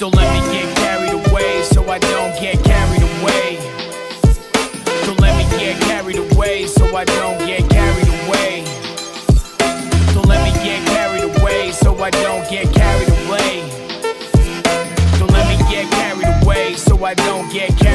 Don't let me get carried away, so I don't get carried away. Don't let me get carried away, so I don't get carried away. Don't let me get carried away, so I don't get carried away. Don't let me get carried away, so I don't get carried